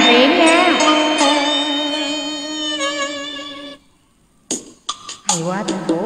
làm việc nha. Hay quá thành phố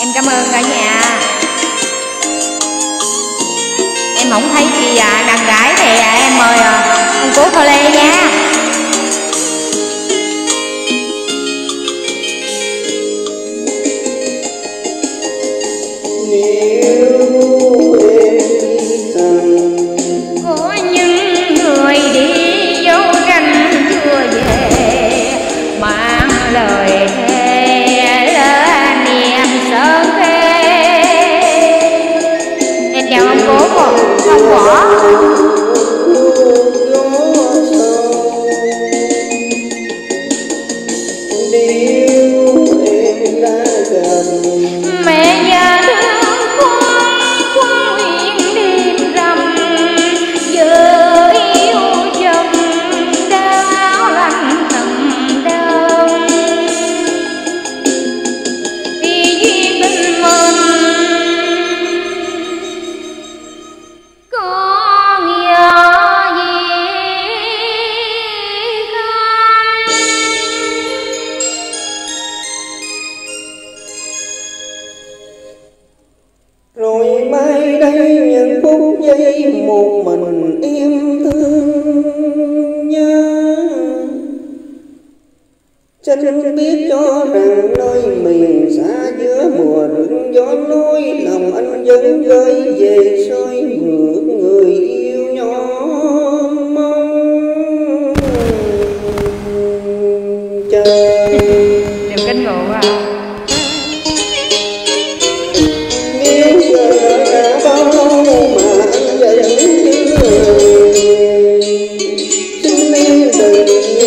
em cảm ơn cả nhà. Em không thấy gì à, đàn gái thì à, em mời à, thành phố thôi nha. mai đây những phút giây một mình em thương nhớ Chân biết cho rằng nơi mình xa giữa mùa rừng gió núi, Lòng anh vẫn rơi về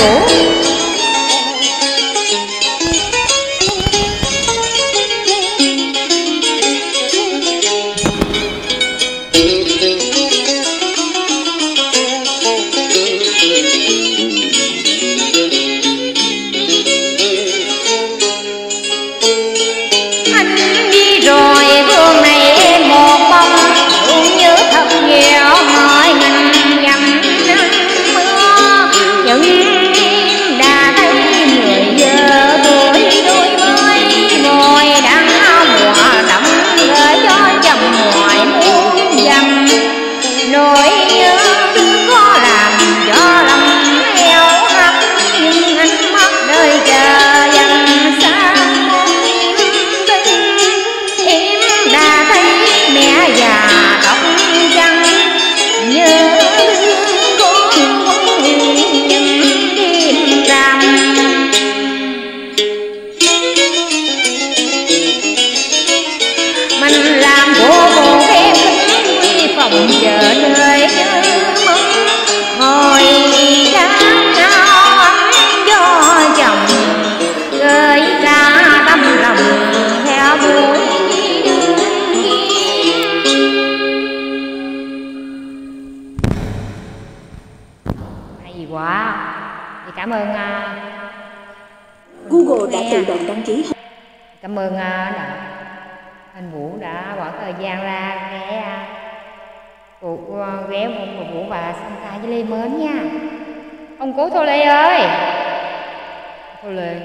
Vou. thì cảm ơn uh, Google đã tự à. động đăng ký. Cảm ơn à, uh, đã, anh Vũ đã bỏ thời gian ra ghé cuộc uh, ghé một Vũ và Santa với Lê mến nha. Ông cố thôi Lê ơi. Thô Lê.